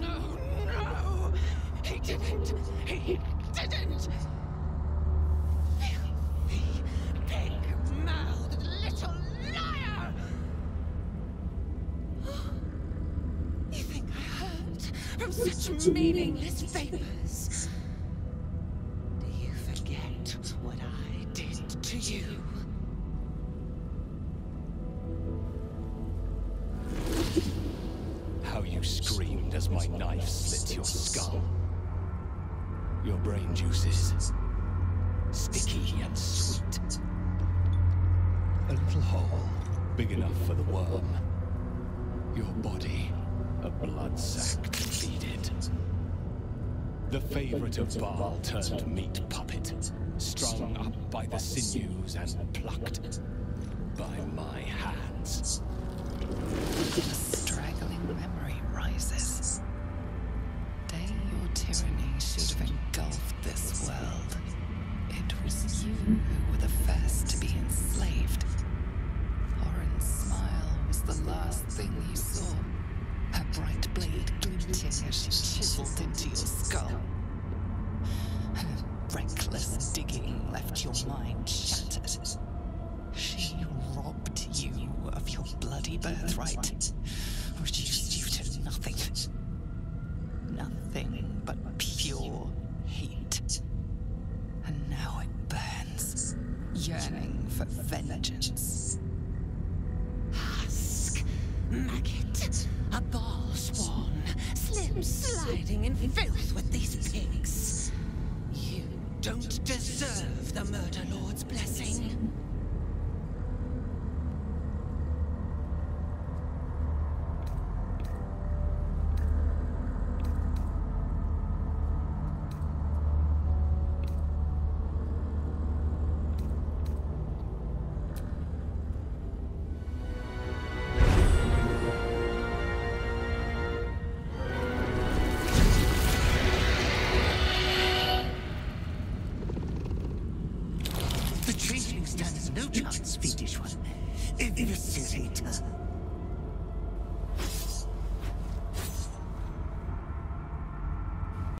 No, no! He didn't! He didn't! Filthy, pig-mouthed little liar! You think I heard from such meaningless vapors? Do you forget what I did to you? As my knife slit your skull. Your brain juices, sticky and sweet. A little hole, big enough for the worm. Your body, a blood sack to feed it. The favorite of Bhaal turned meat puppet, strung up by the sinews and plucked by my hands. Engulfed this world. It was you who were the first to be enslaved. Orin's smile was the last thing you saw. Her bright blade glinting as she chiseled into your skull. Her reckless digging left your mind shattered. She robbed you of your bloody birthright, reduced you to nothing. Nothing but Husk, maggot, a Bhaalspawn, slim sliding in filth with these pigs. You don't deserve the Murder Lord's blessing. The changeling stands no chance, fiendish one. Eviscerator.